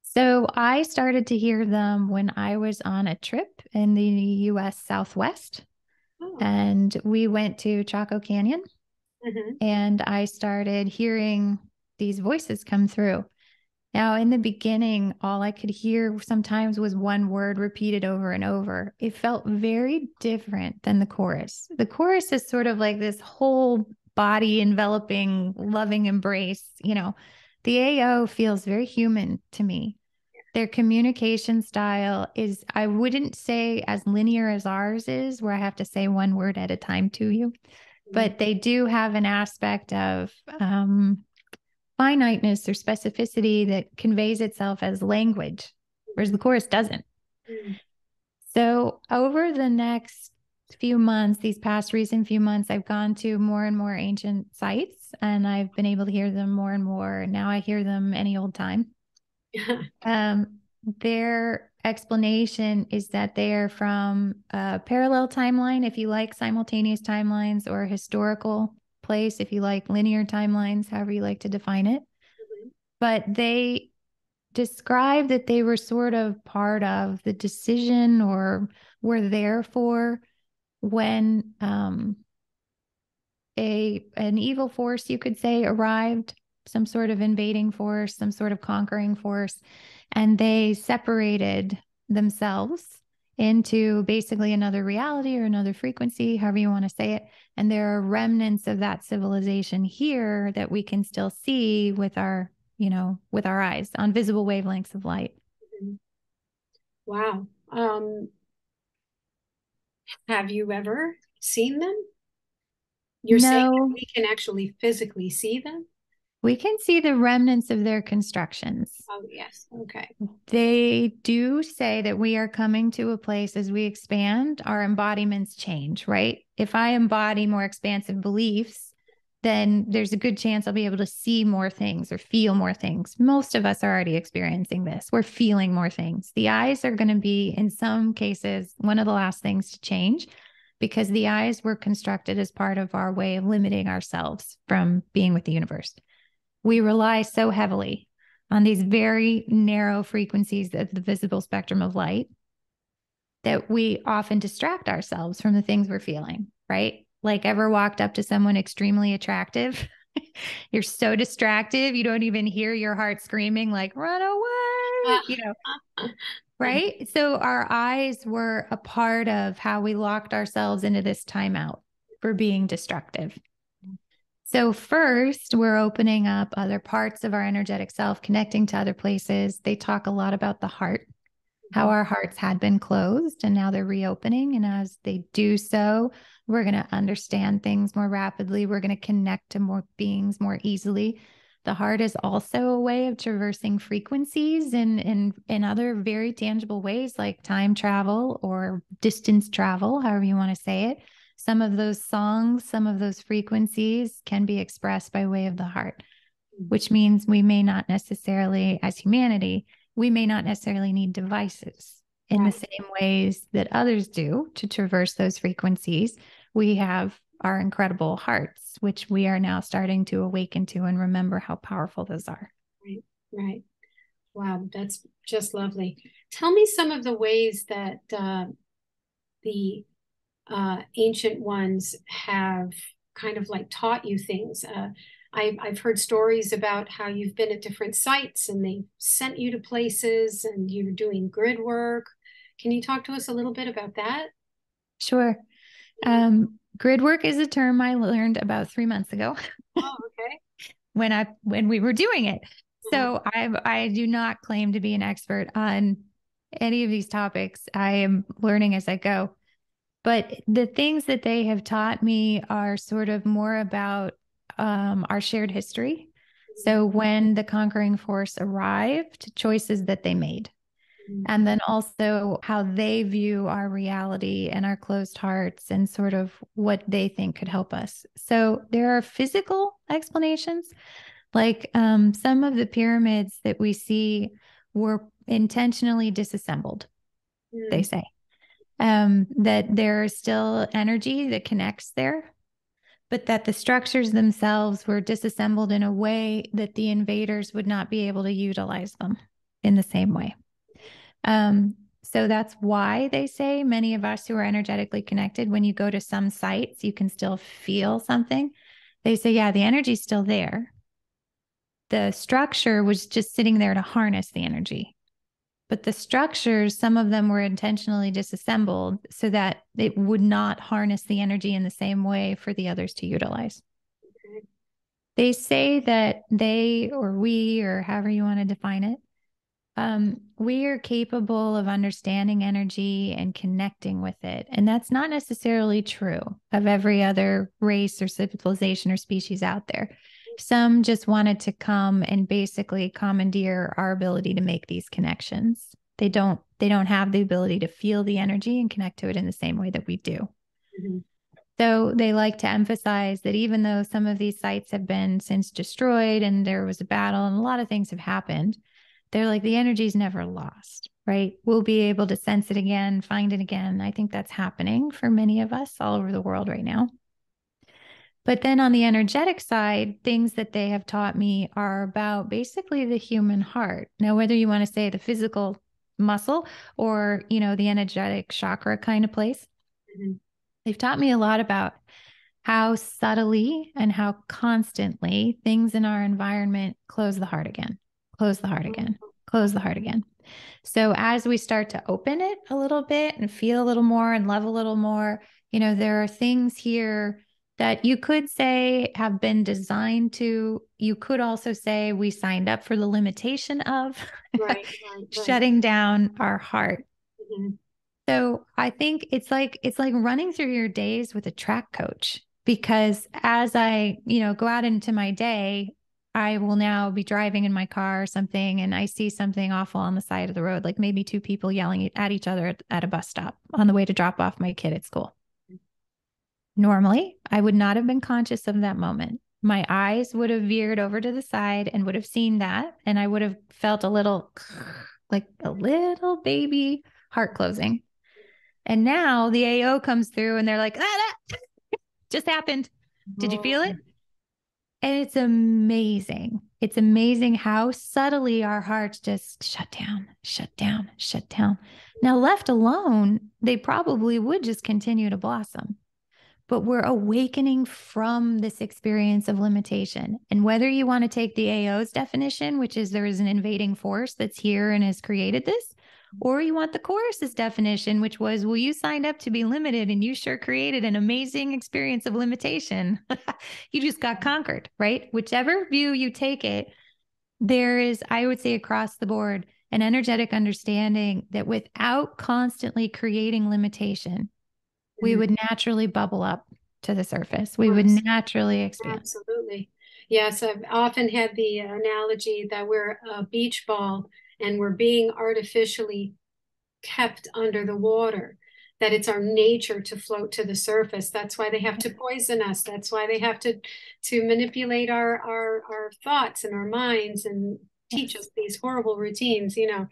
Speaker 2: So I started to hear them when I was on a trip in the US Southwest. Oh. And we went to Chaco Canyon. Mm-hmm. And I started hearing these voices come through. Now, in the beginning, all I could hear sometimes was one word repeated over and over. It felt very different than the chorus. The chorus is sort of like this whole body enveloping, loving embrace. You know, the AO feels very human to me. Their communication style is, I wouldn't say as linear as ours is, where I have to say one word at a time to you, but mm-hmm. they do have an aspect of um, finiteness or specificity that conveys itself as language, whereas the chorus doesn't. Mm. So, over the next few months, these past recent few months, I've gone to more and more ancient sites and I've been able to hear them more and more. Now I hear them any old time. um, their explanation is that they are from a parallel timeline, if you like simultaneous timelines, or historical place, if you like linear timelines, however you like to define it. Mm-hmm. But they describe that they were sort of part of the decision or were there for when um, a an evil force, you could say, arrived, some sort of invading force, some sort of conquering force, and they separated themselves into basically another reality or another frequency, however you want to say it. And there are remnants of that civilization here that we can still see with our, you know, with our eyes on visible wavelengths of light. Mm-hmm.
Speaker 1: Wow. Um, have you ever seen them? You're no. saying we can actually physically see them?
Speaker 2: We can see the remnants of their constructions.
Speaker 1: Oh, yes. Okay.
Speaker 2: They do say that we are coming to a place as we expand, our embodiments change, right? If I embody more expansive beliefs, then there's a good chance I'll be able to see more things or feel more things. Most of us are already experiencing this. We're feeling more things. The eyes are going to be, in some cases, one of the last things to change because the eyes were constructed as part of our way of limiting ourselves from being with the universe we rely so heavily on these very narrow frequencies of the visible spectrum of light that we often distract ourselves from the things we're feeling, right? Like, ever walked up to someone extremely attractive? You're so distracted, you don't even hear your heart screaming, like, run away, ah. you know, right? So, our eyes were a part of how we locked ourselves into this timeout for being destructive. So, first, we're opening up other parts of our energetic self, connecting to other places. They talk a lot about the heart, how mm-hmm. our hearts had been closed and now they're reopening. And as they do so, we're going to understand things more rapidly. We're going to connect to more beings more easily. The heart is also a way of traversing frequencies in, in, in other very tangible ways, like time travel or distance travel, however you want to say it some of those songs, some of those frequencies can be expressed by way of the heart, which means we may not necessarily, as humanity, we may not necessarily need devices in the same ways that others do to traverse those frequencies. We have our incredible hearts, which we are now starting to awaken to and remember how powerful those are.
Speaker 1: Right, right. Wow, that's just lovely. Tell me some of the ways that uh, the uh, ancient ones have kind of like taught you things. Uh, I've, I've heard stories about how you've been at different sites and they sent you to places and you're doing grid work. Can you talk to us a little bit about that?
Speaker 2: Sure. Um, grid work is a term I learned about three months ago.
Speaker 1: Oh, okay.
Speaker 2: when I when we were doing it. So mm-hmm. I I do not claim to be an expert on any of these topics. I am learning as I go. But the things that they have taught me are sort of more about um, our shared history. So when the conquering force arrived, choices that they made. Mm-hmm. And then also how they view our reality and our closed hearts and sort of what they think could help us. So there are physical explanations, like um, some of the pyramids that we see were intentionally disassembled, mm. they say um, that there is still energy that connects there, but that the structures themselves were disassembled in a way that the invaders would not be able to utilize them. in the same way. Um, so that's why they say many of us who are energetically connected, when you go to some sites, you can still feel something. They say, yeah, the energy's still there. The structure was just sitting there to harness the energy. But the structures, some of them were intentionally disassembled so that it would not harness the energy in the same way for the others to utilize. They say that they or we, or however you want to define it, um, we are capable of understanding energy and connecting with it. And that's not necessarily true of every other race or civilization or species out there. Some just wanted to come and basically commandeer our ability to make these connections. They don't they don't have the ability to feel the energy and connect to it in the same way that we do. Mm-hmm. So they like to emphasize that even though some of these sites have been since destroyed and there was a battle and a lot of things have happened, they're like the energy is never lost, right? We'll be able to sense it again, find it again. I think that's happening for many of us all over the world right now. But then on the energetic side, things that they have taught me are about basically the human heart. Now, whether you want to say the physical muscle or, you know, the energetic chakra kind of place, mm-hmm. they've taught me a lot about how subtly and how constantly things in our environment close the heart again, close the heart again, close the heart again. So as we start to open it a little bit and feel a little more and love a little more, you know, there are things here that you could say have been designed to you could also say we signed up for the limitation of right, right, right. shutting down our heart mm-hmm. so i think it's like it's like running through your days with a track coach because as i you know go out into my day i will now be driving in my car or something and i see something awful on the side of the road like maybe two people yelling at each other at, at a bus stop on the way to drop off my kid at school Normally, I would not have been conscious of that moment. My eyes would have veered over to the side and would have seen that. And I would have felt a little, like a little baby heart closing. And now the AO comes through and they're like, ah, that just happened. Did you feel it? And it's amazing. It's amazing how subtly our hearts just shut down, shut down, shut down. Now, left alone, they probably would just continue to blossom but we're awakening from this experience of limitation. And whether you want to take the AO's definition, which is there is an invading force that's here and has created this, or you want the chorus's definition, which was, well, you signed up to be limited and you sure created an amazing experience of limitation. you just got conquered, right? Whichever view you take it, there is, I would say, across the board, an energetic understanding that without constantly creating limitation, we mm-hmm. would naturally bubble up to the surface. We would naturally expand.
Speaker 1: Absolutely. Yes, I've often had the analogy that we're a beach ball and we're being artificially kept under the water that it's our nature to float to the surface that's why they have to poison us that's why they have to to manipulate our our our thoughts and our minds and teach us these horrible routines you know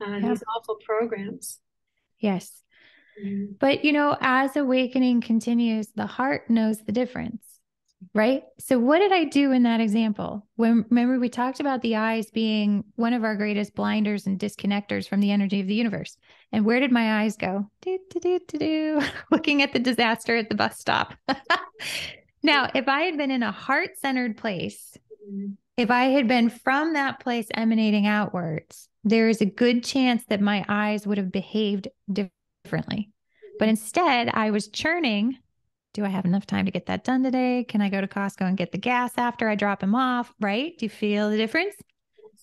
Speaker 1: uh, yeah. these awful programs
Speaker 2: yes Mm-hmm. But, you know, as awakening continues, the heart knows the difference, right? So, what did I do in that example? When remember, we talked about the eyes being one of our greatest blinders and disconnectors from the energy of the universe. And where did my eyes go? Do, do, do, do, do, looking at the disaster at the bus stop. now, if I had been in a heart centered place, mm-hmm. if I had been from that place emanating outwards, there is a good chance that my eyes would have behaved differently differently. But instead, I was churning. Do I have enough time to get that done today? Can I go to Costco and get the gas after I drop him off? Right? Do you feel the difference?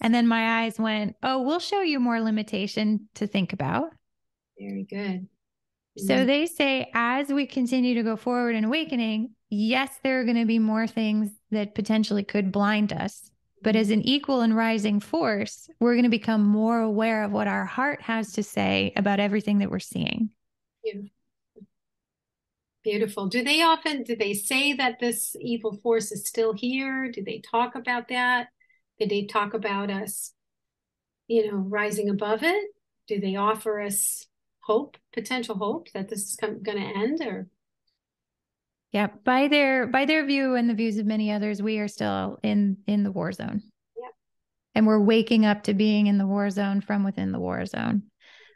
Speaker 2: And then my eyes went, Oh, we'll show you more limitation to think about.
Speaker 1: Very good.
Speaker 2: So mm-hmm. they say, as we continue to go forward in awakening, yes, there are going to be more things that potentially could blind us. But as an equal and rising force, we're going to become more aware of what our heart has to say about everything that we're seeing.
Speaker 1: Beautiful. Beautiful. Do they often do they say that this evil force is still here? Do they talk about that? Do they talk about us, you know, rising above it? Do they offer us hope, potential hope that this is going to end or
Speaker 2: yeah, by their by their view and the views of many others, we are still in in the war zone.
Speaker 1: Yeah,
Speaker 2: and we're waking up to being in the war zone from within the war zone.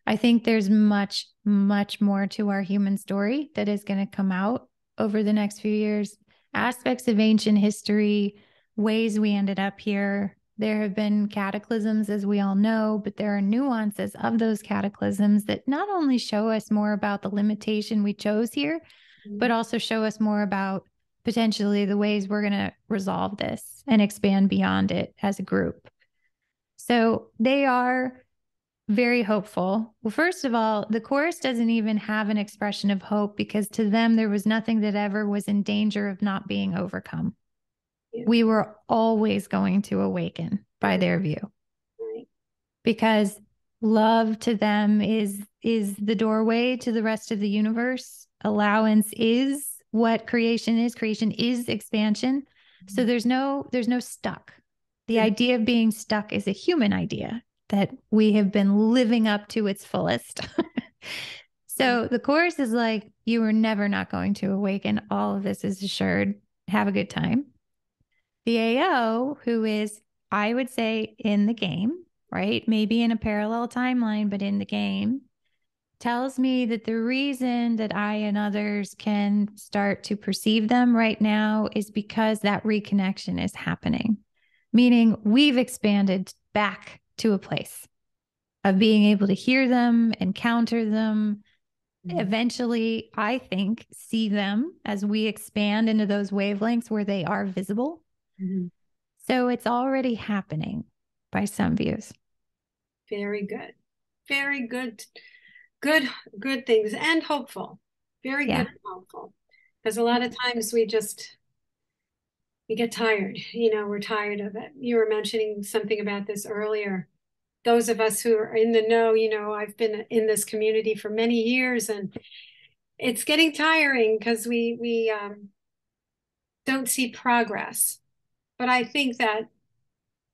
Speaker 2: I think there's much, much more to our human story that is going to come out over the next few years. Aspects of ancient history, ways we ended up here. There have been cataclysms, as we all know, but there are nuances of those cataclysms that not only show us more about the limitation we chose here, mm-hmm. but also show us more about potentially the ways we're going to resolve this and expand beyond it as a group. So they are very hopeful. Well, first of all, the chorus doesn't even have an expression of hope because to them, there was nothing that ever was in danger of not being overcome. Yeah. We were always going to awaken by their view right. because love to them is is the doorway to the rest of the universe allowance is what creation is creation is expansion mm-hmm. so there's no there's no stuck the idea of being stuck is a human idea that we have been living up to its fullest. so mm. the chorus is like, you are never not going to awaken. All of this is assured. Have a good time. The AO, who is, I would say, in the game, right? Maybe in a parallel timeline, but in the game, tells me that the reason that I and others can start to perceive them right now is because that reconnection is happening meaning we've expanded back to a place of being able to hear them, encounter them, mm-hmm. eventually, I think, see them as we expand into those wavelengths where they are visible. Mm-hmm. So it's already happening by some views.
Speaker 1: Very good. Very good. Good, good things and hopeful. Very yeah. good and hopeful. Because a lot of times we just we get tired you know we're tired of it you were mentioning something about this earlier those of us who are in the know you know i've been in this community for many years and it's getting tiring because we we um, don't see progress but i think that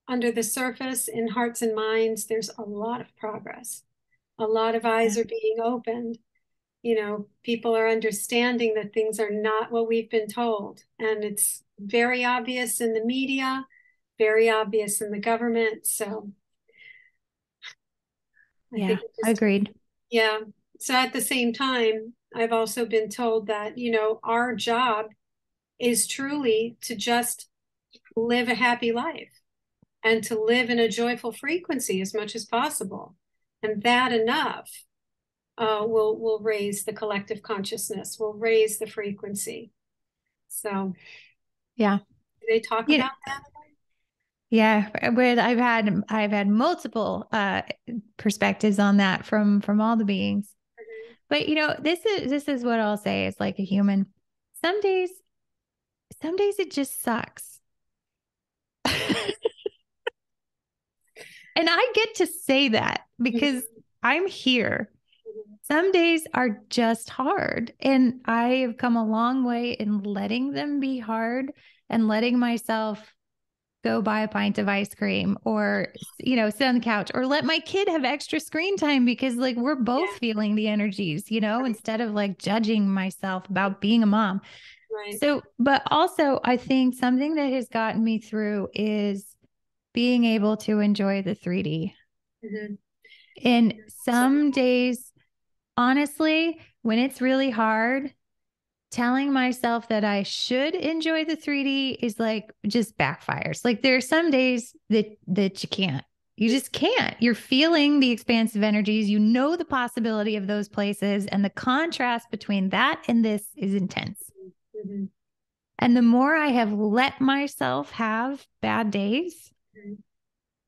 Speaker 1: under the surface in hearts and minds there's a lot of progress a lot of eyes are being opened you know people are understanding that things are not what we've been told and it's very obvious in the media, very obvious in the government. So,
Speaker 2: I yeah, just, agreed.
Speaker 1: Yeah. So at the same time, I've also been told that, you know, our job is truly to just live a happy life and to live in a joyful frequency as much as possible. And that enough uh, will will raise the collective consciousness, will raise the frequency. So
Speaker 2: yeah.
Speaker 1: Do they talk about that?
Speaker 2: Yeah, but I've had I've had multiple uh, perspectives on that from from all the beings. Mm-hmm. But you know, this is this is what I'll say is like a human. Some days, some days it just sucks. and I get to say that because mm-hmm. I'm here. Some days are just hard. And I have come a long way in letting them be hard and letting myself go buy a pint of ice cream or you know sit on the couch or let my kid have extra screen time because like we're both yeah. feeling the energies you know right. instead of like judging myself about being a mom right so but also i think something that has gotten me through is being able to enjoy the 3d mm-hmm. and some days honestly when it's really hard telling myself that I should enjoy the 3D is like just backfires. Like there are some days that that you can't. You just can't. You're feeling the expansive energies. You know the possibility of those places and the contrast between that and this is intense. Mm-hmm. And the more I have let myself have bad days.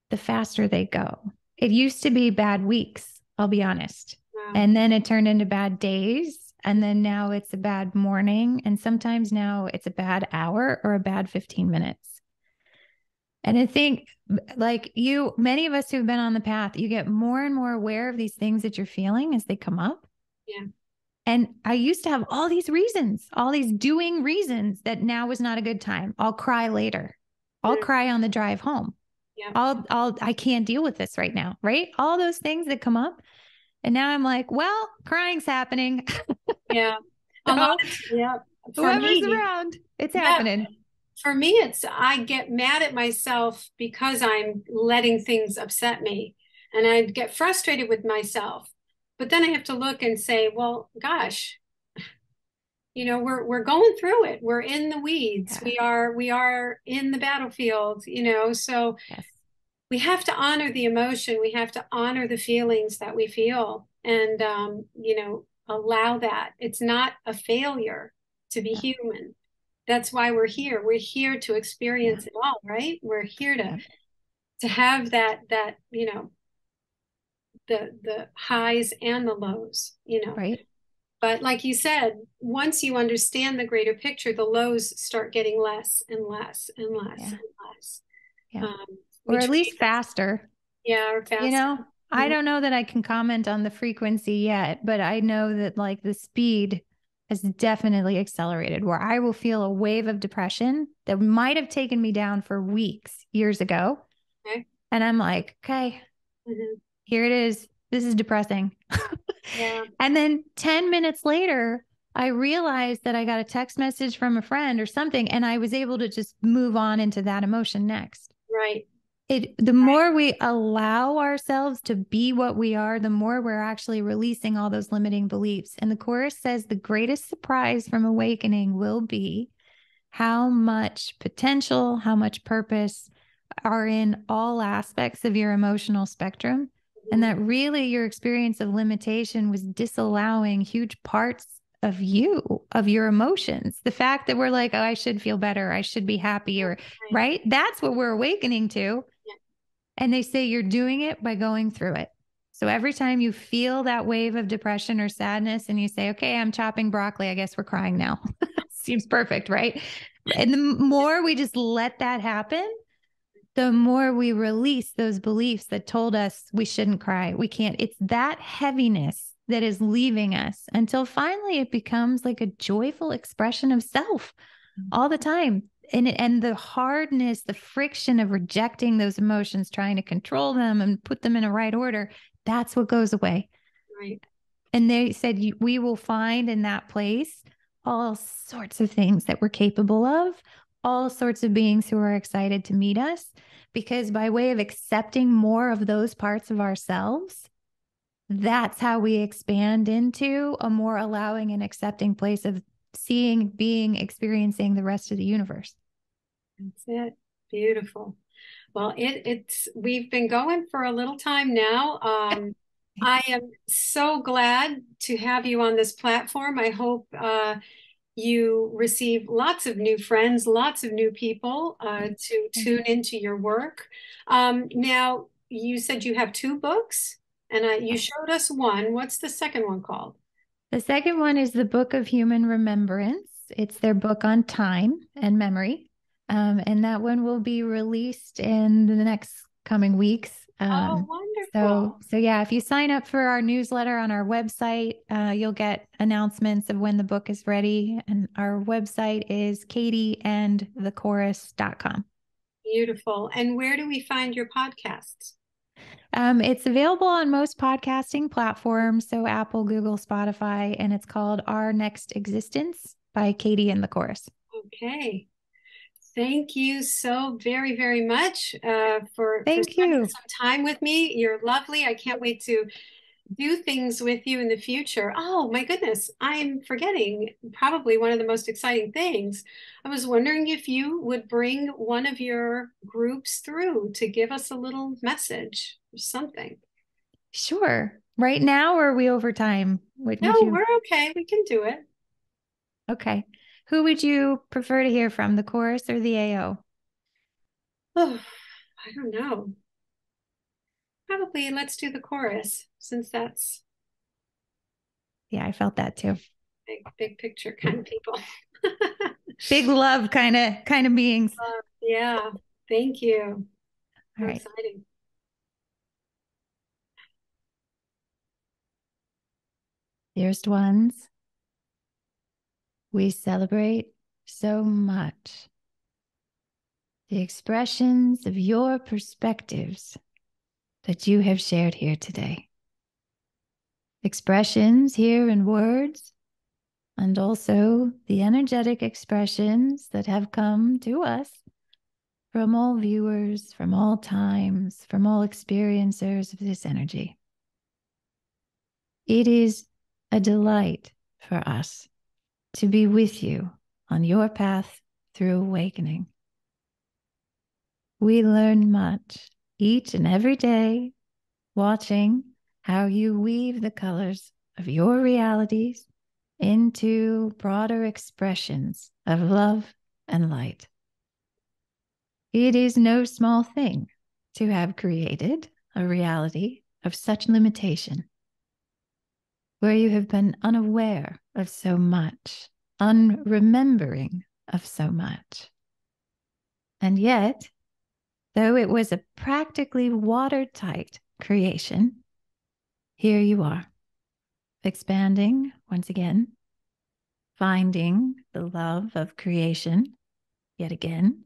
Speaker 2: The faster they go. It used to be bad weeks, I'll be honest. Wow. And then it turned into bad days and then now it's a bad morning. And sometimes now it's a bad hour or a bad 15 minutes. And I think, like you, many of us who've been on the path, you get more and more aware of these things that you're feeling as they come up.
Speaker 1: Yeah.
Speaker 2: And I used to have all these reasons, all these doing reasons that now is not a good time. I'll cry later. I'll cry on the drive home. Yeah. I'll, I'll, I can't deal with this right now. Right. All those things that come up. And now I'm like, well, crying's happening.
Speaker 1: yeah. Uh-huh.
Speaker 2: yeah. Whoever's me, around, it's yeah. happening.
Speaker 1: for me, it's I get mad at myself because I'm letting things upset me. And I get frustrated with myself. But then I have to look and say, well, gosh, you know, we're we're going through it. We're in the weeds. Yeah. We are we are in the battlefield, you know. So yes. we have to honor the emotion. We have to honor the feelings that we feel and um, you know, allow that. It's not a failure to be yeah. human that's why we're here we're here to experience yeah. it all right we're here to to have that that you know the the highs and the lows you know
Speaker 2: right
Speaker 1: but like you said once you understand the greater picture the lows start getting less and less and less yeah. and less
Speaker 2: yeah. Um, or at least faster
Speaker 1: yeah or faster
Speaker 2: you know mm-hmm. I don't know that I can comment on the frequency yet, but I know that like the speed has definitely accelerated where I will feel a wave of depression that might have taken me down for weeks years ago. Okay. And I'm like, okay, mm-hmm. here it is. This is depressing. yeah. And then 10 minutes later, I realized that I got a text message from a friend or something, and I was able to just move on into that emotion next.
Speaker 1: Right
Speaker 2: it the more we allow ourselves to be what we are the more we're actually releasing all those limiting beliefs and the chorus says the greatest surprise from awakening will be how much potential how much purpose are in all aspects of your emotional spectrum and that really your experience of limitation was disallowing huge parts of you of your emotions. The fact that we're like oh i should feel better. I should be happy or right. that's what we're awakening to. And they say you're doing it by going through it. So every time you feel that wave of depression or sadness and you say, okay, I'm chopping broccoli, I guess we're crying now. Seems perfect, right? And the more we just let that happen, the more we release those beliefs that told us we shouldn't cry. We can't. It's that heaviness that is leaving us until finally it becomes like a joyful expression of self mm-hmm. all the time and and the hardness the friction of rejecting those emotions trying to control them and put them in a right order that's what goes away
Speaker 1: right
Speaker 2: and they said we will find in that place all sorts of things that we're capable of all sorts of beings who are excited to meet us because by way of accepting more of those parts of ourselves that's how we expand into a more allowing and accepting place of seeing, being, experiencing the rest of the universe.
Speaker 1: That's it. Beautiful. Well, it, it's we've been going for a little time now. Um, I am so glad to have you on this platform. I hope uh, you receive lots of new friends, lots of new people uh, to tune into your work. Um, now, you said you have two books, and uh, you showed us one. What's the second one called?
Speaker 2: The second one is the Book of Human Remembrance. It's their book on time and memory. Um, and that one will be released in the next coming weeks.
Speaker 1: Oh, um, oh,
Speaker 2: So, so yeah, if you sign up for our newsletter on our website, uh, you'll get announcements of when the book is ready. And our website is katieandthechorus.com.
Speaker 1: Beautiful. And where do we find your podcasts?
Speaker 2: Um, it's available on most podcasting platforms, so Apple, Google, Spotify, and it's called Our Next Existence by Katie and the Chorus.
Speaker 1: Okay. Thank you so very, very much uh, for,
Speaker 2: Thank
Speaker 1: for
Speaker 2: you.
Speaker 1: some time with me. You're lovely. I can't wait to do things with you in the future. Oh my goodness, I'm forgetting probably one of the most exciting things. I was wondering if you would bring one of your groups through to give us a little message or something.
Speaker 2: Sure. Right now, or are we over time?
Speaker 1: No, you... we're okay. We can do it.
Speaker 2: Okay. Who would you prefer to hear from, the chorus or the AO?
Speaker 1: Oh, I don't know. Probably let's do the chorus since that's
Speaker 2: yeah i felt that too.
Speaker 1: Big big picture kind of people.
Speaker 2: Big love kind of kind of beings.
Speaker 1: Uh, yeah. Thank you.
Speaker 2: All right. exciting. Dearest ones we celebrate so much the expressions of your perspectives that you have shared here today. Expressions here in words and also the energetic expressions that have come to us from all viewers, from all times, from all experiencers of this energy. It is a delight for us to be with you on your path through awakening. We learn much each and every day, watching how you weave the colors of your realities into broader expressions of love and light. It is no small thing to have created a reality of such limitation, where you have been unaware of so much, unremembering of so much. And yet, though it was a practically watertight creation, here you are expanding once again, finding the love of creation yet again,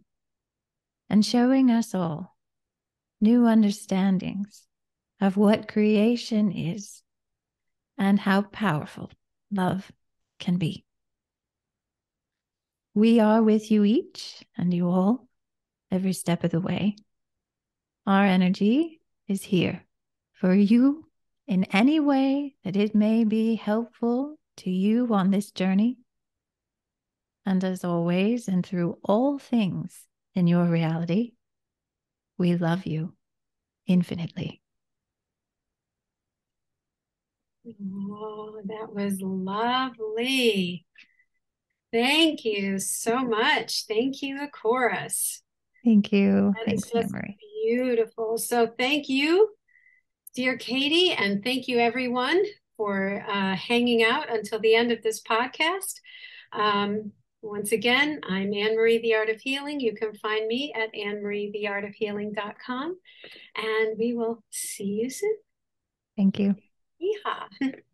Speaker 2: and showing us all new understandings of what creation is and how powerful love can be. We are with you each and you all every step of the way. Our energy is here for you in any way that it may be helpful to you on this journey. And as always, and through all things in your reality, we love you infinitely.
Speaker 1: Oh, that was lovely. Thank you so much. Thank you, the Chorus.
Speaker 2: Thank you.
Speaker 1: That
Speaker 2: Thanks,
Speaker 1: is just beautiful. So thank you Dear Katie, and thank you everyone for uh, hanging out until the end of this podcast. Um, once again, I'm Ann Marie, The Art of Healing. You can find me at annmarietheartofhealing.com, and we will see you soon.
Speaker 2: Thank you.
Speaker 1: Yeehaw.